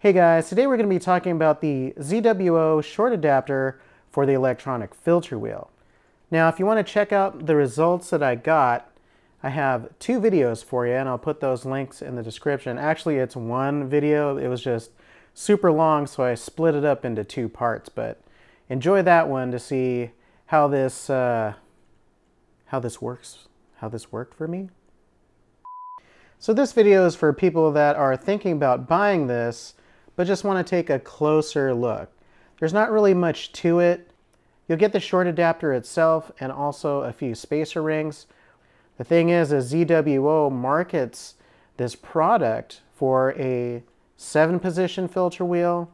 Hey guys, today we're going to be talking about the ZWO short adapter for the electronic filter wheel. Now if you want to check out the results that I got, I have two videos for you and I'll put those links in the description. Actually it's one video, it was just super long so I split it up into two parts, but enjoy that one to see how this, uh, how this works, how this worked for me. So this video is for people that are thinking about buying this but just want to take a closer look. There's not really much to it. You'll get the short adapter itself and also a few spacer rings. The thing is, is ZWO markets this product for a seven position filter wheel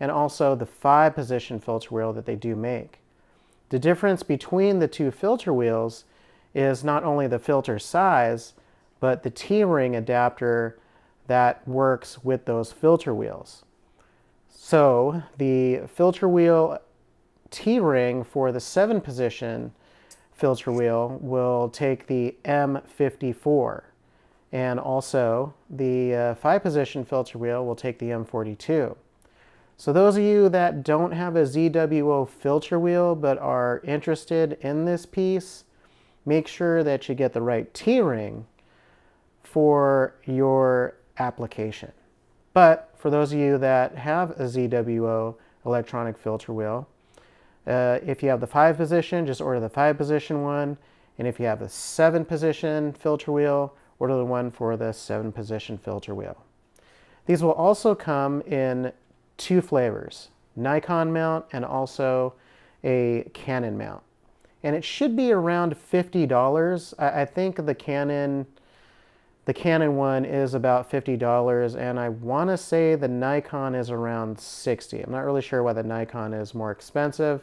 and also the five position filter wheel that they do make. The difference between the two filter wheels is not only the filter size, but the T-ring adapter that works with those filter wheels. So the filter wheel T-ring for the seven position filter wheel will take the M54 and also the uh, five position filter wheel will take the M42. So those of you that don't have a ZWO filter wheel but are interested in this piece, make sure that you get the right T-ring for your application. But for those of you that have a ZWO electronic filter wheel, uh, if you have the five position, just order the five position one. And if you have the seven position filter wheel, order the one for the seven position filter wheel. These will also come in two flavors, Nikon mount and also a Canon mount. And it should be around $50. I, I think the Canon the Canon one is about $50 and I want to say the Nikon is around 60. I'm not really sure why the Nikon is more expensive,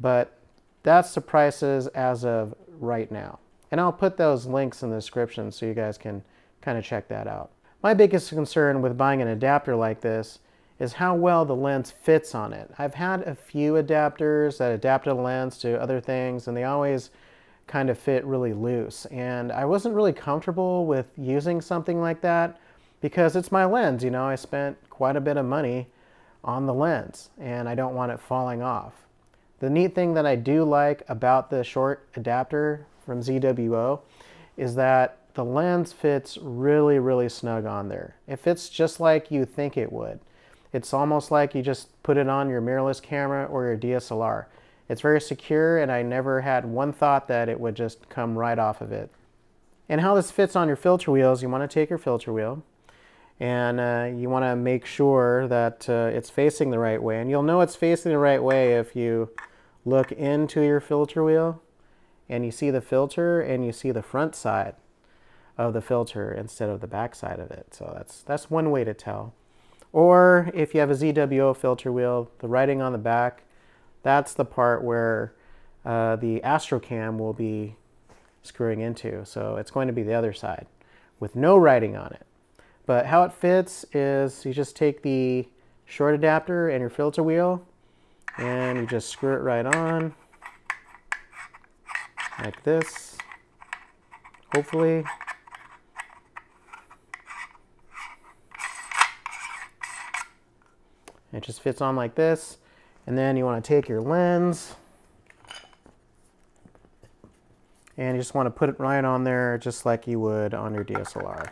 but that's the prices as of right now. And I'll put those links in the description so you guys can kind of check that out. My biggest concern with buying an adapter like this is how well the lens fits on it. I've had a few adapters that adapted a lens to other things and they always kind of fit really loose. And I wasn't really comfortable with using something like that because it's my lens, you know, I spent quite a bit of money on the lens and I don't want it falling off. The neat thing that I do like about the short adapter from ZWO is that the lens fits really, really snug on there. It fits just like you think it would. It's almost like you just put it on your mirrorless camera or your DSLR. It's very secure and I never had one thought that it would just come right off of it. And how this fits on your filter wheels, you want to take your filter wheel and uh, you want to make sure that uh, it's facing the right way. And you'll know it's facing the right way if you look into your filter wheel and you see the filter and you see the front side of the filter instead of the back side of it. So that's, that's one way to tell. Or if you have a ZWO filter wheel, the writing on the back that's the part where uh, the astrocam will be screwing into. So it's going to be the other side with no writing on it. But how it fits is you just take the short adapter and your filter wheel and you just screw it right on like this, hopefully. It just fits on like this. And then you want to take your lens and you just want to put it right on there just like you would on your DSLR.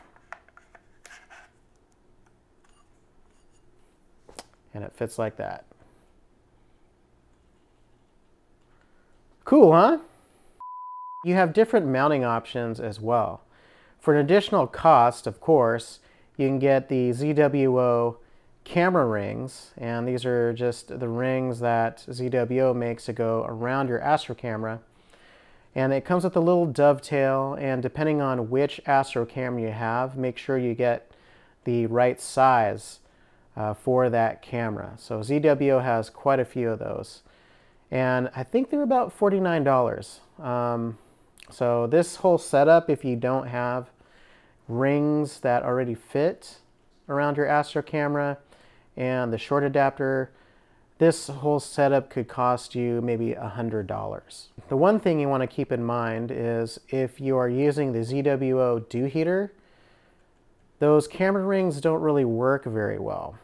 And it fits like that. Cool, huh? You have different mounting options as well. For an additional cost, of course, you can get the ZWO camera rings, and these are just the rings that ZWO makes to go around your Astro camera. And it comes with a little dovetail, and depending on which Astro camera you have, make sure you get the right size uh, for that camera. So ZWO has quite a few of those. And I think they're about $49. Um, so this whole setup, if you don't have rings that already fit around your Astro camera, and the short adapter, this whole setup could cost you maybe $100. The one thing you want to keep in mind is if you are using the ZWO dew heater, those camera rings don't really work very well.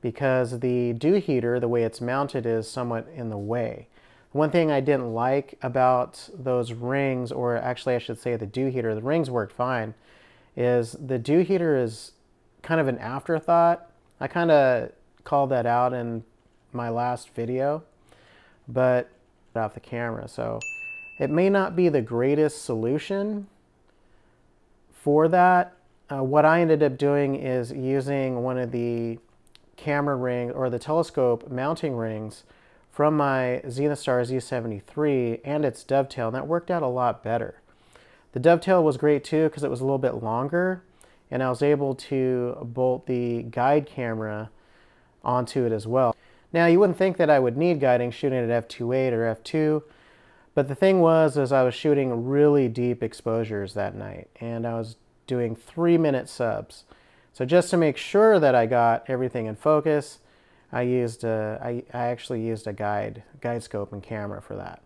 because the dew heater, the way it's mounted, is somewhat in the way. One thing I didn't like about those rings, or actually I should say the dew heater, the rings worked fine, is the dew heater is kind of an afterthought. I kind of called that out in my last video, but off the camera. So it may not be the greatest solution for that. Uh, what I ended up doing is using one of the camera ring or the telescope mounting rings from my Zenithstar Z73 and its dovetail, and that worked out a lot better. The dovetail was great too because it was a little bit longer and I was able to bolt the guide camera onto it as well. Now you wouldn't think that I would need guiding shooting at f2.8 or f2, but the thing was is I was shooting really deep exposures that night and I was doing three minute subs. So just to make sure that I got everything in focus, I used a, I, I actually used a guide, guide scope and camera for that.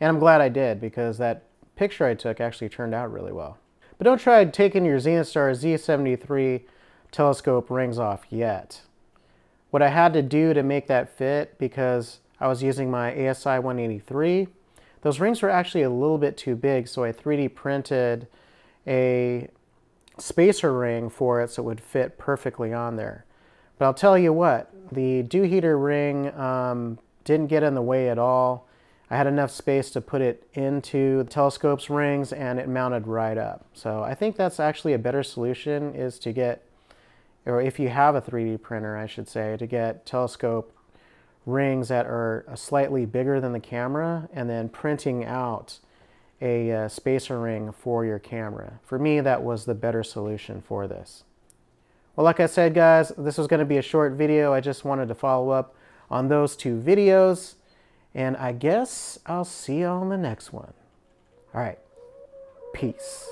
And I'm glad I did because that picture I took actually turned out really well. But don't try taking your Zenithstar Z73 telescope rings off yet. What I had to do to make that fit, because I was using my ASI 183, those rings were actually a little bit too big, so I 3D printed a spacer ring for it so it would fit perfectly on there. But I'll tell you what, the dew heater ring um, didn't get in the way at all. I had enough space to put it into the telescope's rings and it mounted right up. So I think that's actually a better solution is to get, or if you have a 3D printer, I should say, to get telescope rings that are slightly bigger than the camera and then printing out a uh, spacer ring for your camera. For me, that was the better solution for this. Well, like I said, guys, this was going to be a short video. I just wanted to follow up on those two videos. And I guess I'll see you on the next one. All right. Peace.